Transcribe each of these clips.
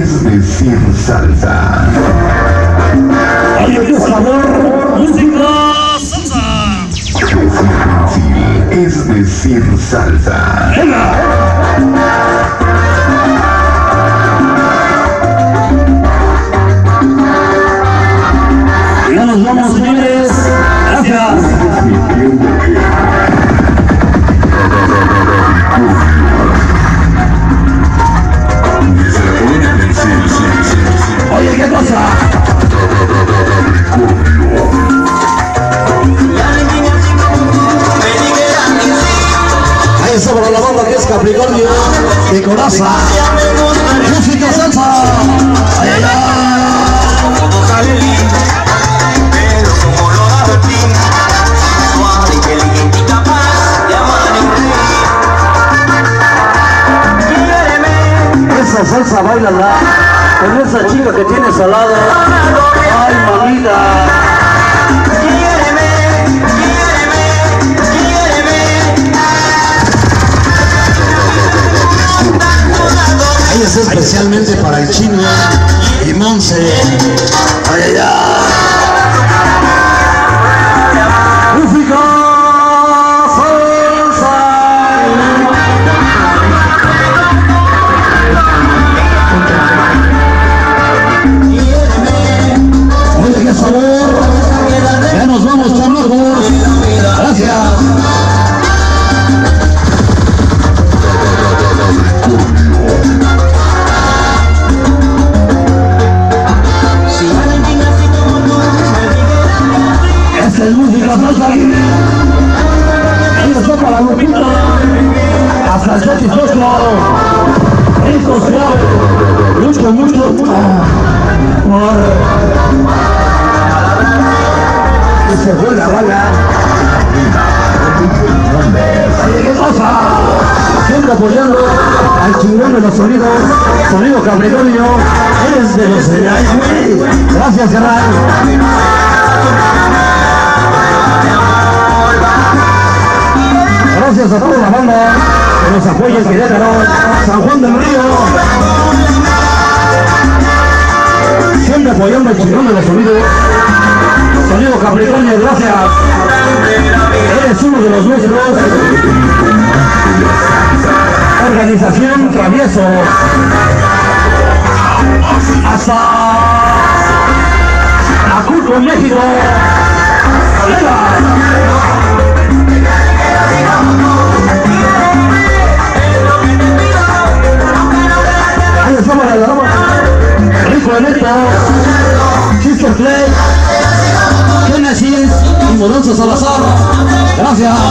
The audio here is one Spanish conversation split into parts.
es decir salsa. Oye, qué sabor, música, salsa. Decir pensil es decir salsa. Venga. Ya nos vamos, señores. Gracias. La Capricornio de Coraza. Música salsa. Ay, ay, ay. Todo sale lindo, pero como lo hago a ti, suave, inteligente y capaz de amar y reír. Quiéreme, Esa salsa bailala con esa chica que tienes al lado. Ay, mamita. Especialmente para el chino y Monse. Soslo. Rico suave. Mucho, mucho, mucho. Y se fue la bala. Oye, ¿qué pasa? Siempre apoyando al chingón de los sonidos. Sonido Capricornio. Eres de los señales. Gracias, canal. Gracias a toda la banda que nos apoya en Querétaro, San Juan del Río. Siempre apoyando el chingón de los sonidos. Sonido Capricornio, gracias. Eres uno de los nuestros. Organización Travieso. Hasta Acurco, México.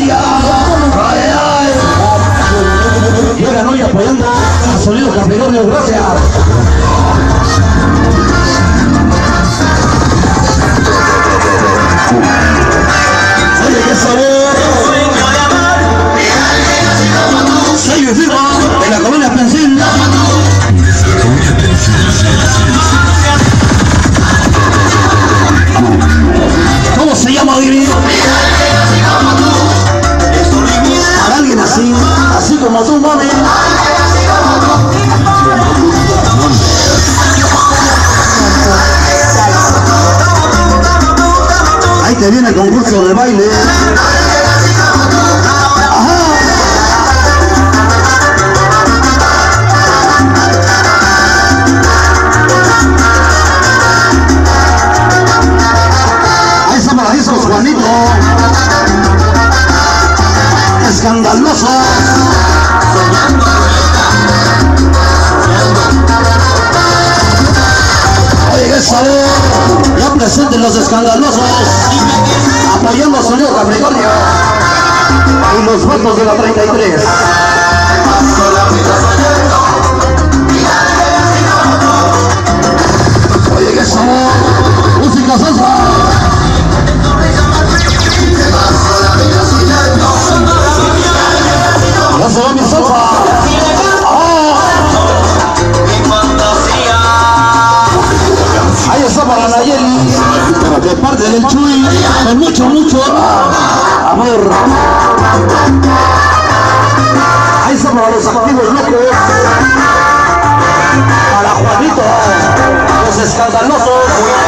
y. Llegan hoy apoyando a Sonido Capricornio, gracias. Como mami. Ahí te viene el concurso de baile. Los escandalosos. Apoyando a Sonido Capricornio. Y los votos de la 33. Ahí somos los antiguos locos. Para Juanito, los escandalosos.